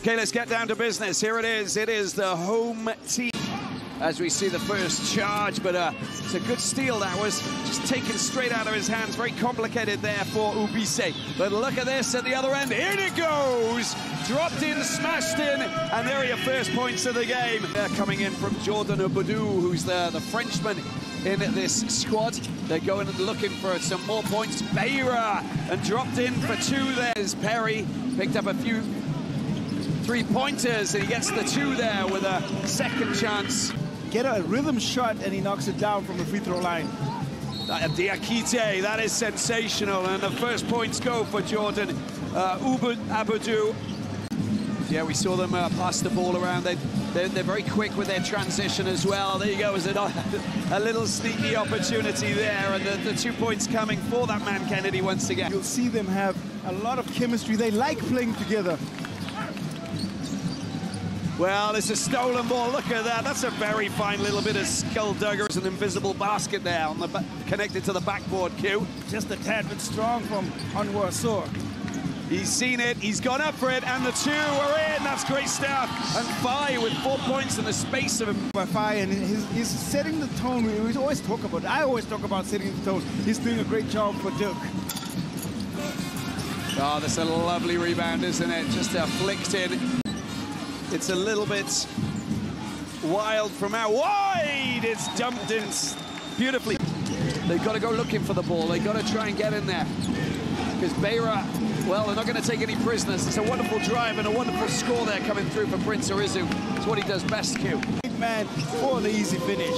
Okay, let's get down to business. Here it is. It is the home team. As we see the first charge, but uh, it's a good steal that was just taken straight out of his hands. Very complicated there for Ubise. But look at this at the other end. In it goes! Dropped in, smashed in, and there are your first points of the game. They're coming in from Jordan Abadou, who's the, the Frenchman in this squad. They're going and looking for some more points. Beira and dropped in for two. There's Perry, picked up a few three-pointers, and he gets the two there with a second chance. Get a rhythm shot, and he knocks it down from the free throw line. Diakite, that is sensational, and the first points go for Jordan uh, Ubud Abadou. Yeah, we saw them uh, pass the ball around. They, they're, they're, very quick with their transition as well. There you go, is a, a little sneaky opportunity there, and the, the two points coming for that man Kennedy once again. You'll see them have a lot of chemistry. They like playing together. Well, it's a stolen ball. Look at that. That's a very fine little bit of skullduggery. It's an invisible basket there on the connected to the backboard Q. Just a tad bit strong from Anwar Sor. He's seen it, he's gone up for it, and the two are in. That's great stuff. And Fai with four points in the space of him. By Fai, and he's, he's, setting the tone. We always talk about, I always talk about setting the tone. He's doing a great job for Dirk. Oh, that's a lovely rebound, isn't it? Just a flicked in. It's a little bit wild from out wide. It's dumped in beautifully. They've got to go looking for the ball. They've got to try and get in there. Because Beira, well, they're not going to take any prisoners. It's a wonderful drive and a wonderful score there coming through for Prince Arizu. It's what he does best, Q. Big man for the easy finish.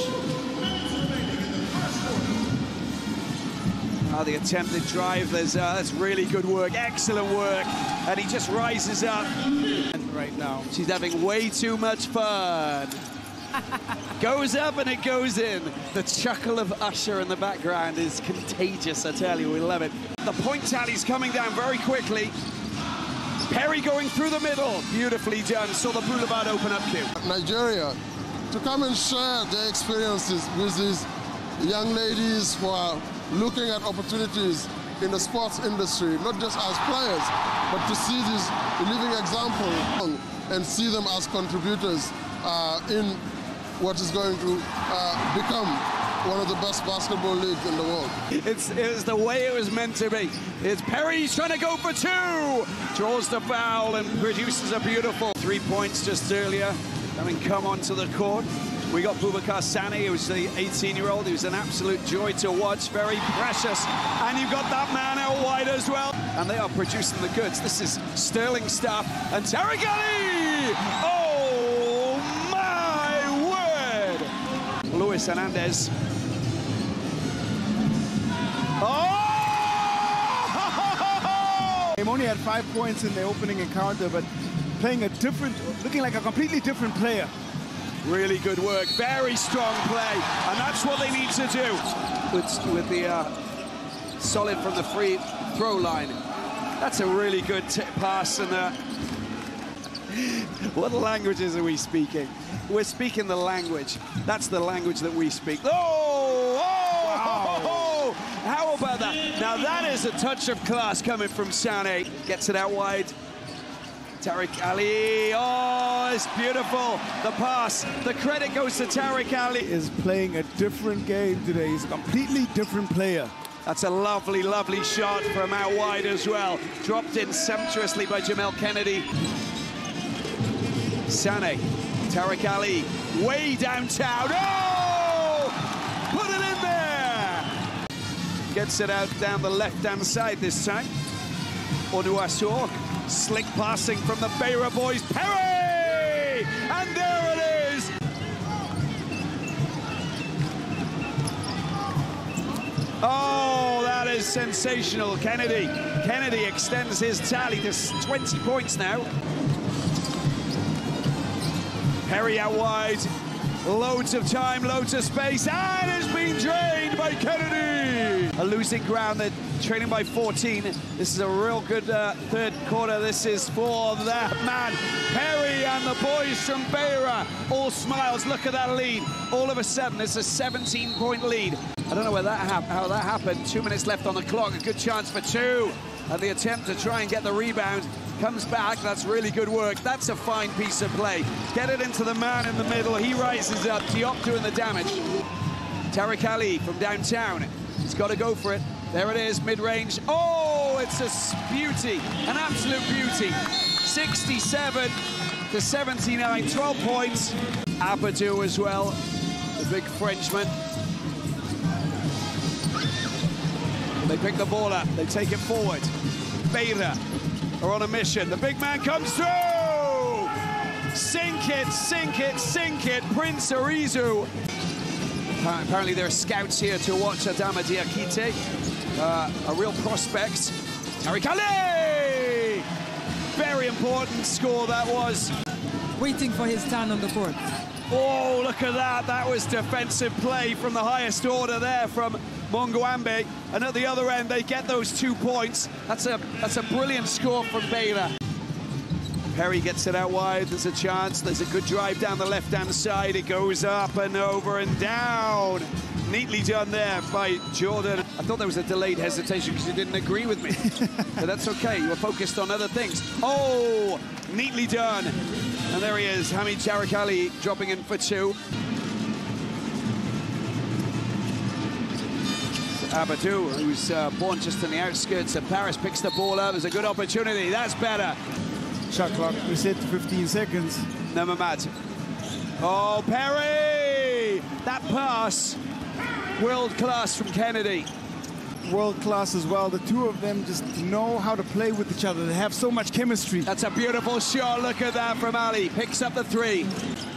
Oh, the attempted drive, there's, uh, that's really good work, excellent work. And he just rises up. Right now. She's having way too much fun. goes up and it goes in. The chuckle of Usher in the background is contagious, I tell you, we love it. The point tally's coming down very quickly. Perry going through the middle, beautifully done. Saw the boulevard open up, Q. Nigeria, to come and share their experiences with these young ladies who are looking at opportunities in the sports industry, not just as players, but to see this living example and see them as contributors uh, in what is going to uh, become one of the best basketball leagues in the world. It's, it was the way it was meant to be. It's Perry's trying to go for two. Draws the foul and produces a beautiful three points just earlier. Having come onto the court. We got Boubacar Sane, who's the 18-year-old. He was an absolute joy to watch, very precious. And you've got that man out wide as well. And they are producing the goods. This is sterling stuff. And Tariq Ali! Oh, my word! Luis Hernandez. Oh! He only had five points in the opening encounter, but playing a different, looking like a completely different player. Really good work, very strong play, and that's what they need to do. With, with the uh, solid from the free throw line. That's a really good pass, and uh, what languages are we speaking? We're speaking the language. That's the language that we speak. Oh! Oh! Wow. oh! How about that? Now that is a touch of class coming from Sane. Gets it out wide. Tariq Ali, oh, it's beautiful. The pass, the credit goes to Tariq Ali. Is playing a different game today. He's a completely different player. That's a lovely, lovely shot from out wide as well. Dropped in sumptuously by Jermel Kennedy. Sane, Tariq Ali, way downtown. Oh! Put it in there! Gets it out down the left-hand side this time. Onuasu Slick passing from the Beira boys. Perry! And there it is! Oh, that is sensational. Kennedy. Kennedy extends his tally to 20 points now. Perry out wide. Loads of time, loads of space, and Kennedy. A losing ground, they're trailing by 14. This is a real good uh, third quarter. This is for that man, Perry and the boys from Beira. All smiles, look at that lead. All of a sudden, it's a 17-point lead. I don't know where that how that happened. Two minutes left on the clock, a good chance for two. And the attempt to try and get the rebound Comes back, that's really good work. That's a fine piece of play. Get it into the man in the middle. He rises up. Diop doing the damage. Tariq Ali from downtown. He's got to go for it. There it is, mid-range. Oh, it's a beauty, an absolute beauty. 67 to 79, 12 points. Abadou as well, the big Frenchman. They pick the ball up, they take it forward. Bader are on a mission. The big man comes through! Sink it, sink it, sink it, Prince Arizu. Apparently there are scouts here to watch Adama Diakite, uh, a real prospect. Ali! Very important score that was. Waiting for his turn on the court. Oh, look at that. That was defensive play from the highest order there from Mungwambe. And at the other end, they get those two points. That's a, that's a brilliant score from Baylor. Perry gets it out wide. There's a chance. There's a good drive down the left-hand side. It goes up and over and down. Neatly done there by Jordan. I thought there was a delayed hesitation because you didn't agree with me. but that's okay. You were focused on other things. Oh, neatly done. And there he is, Hamid Tariq Ali dropping in for two. Abadou, who's uh, born just on the outskirts of Paris, picks the ball up. There's a good opportunity. That's better. Shot clock reset to 15 seconds. Never matter. Oh, Perry! That pass, world class from Kennedy. World class as well. The two of them just know how to play with each other. They have so much chemistry. That's a beautiful shot. Look at that from Ali. Picks up the three.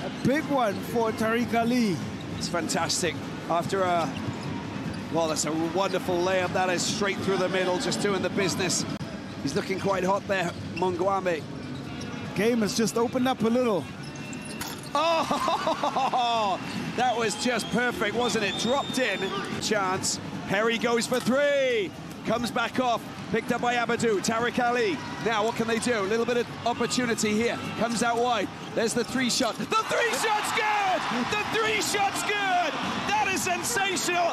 A big one for Tariq Ali. It's fantastic. After a, well, that's a wonderful layup. That is straight through the middle, just doing the business. He's looking quite hot there, Mungwambe. Game has just opened up a little. Oh, that was just perfect, wasn't it? Dropped in. Chance. Perry goes for three. Comes back off. Picked up by Abadou. Tariq Ali. Now, what can they do? A little bit of opportunity here. Comes out wide. There's the three shot. The three shot's good! The three shot's good! That is sensational!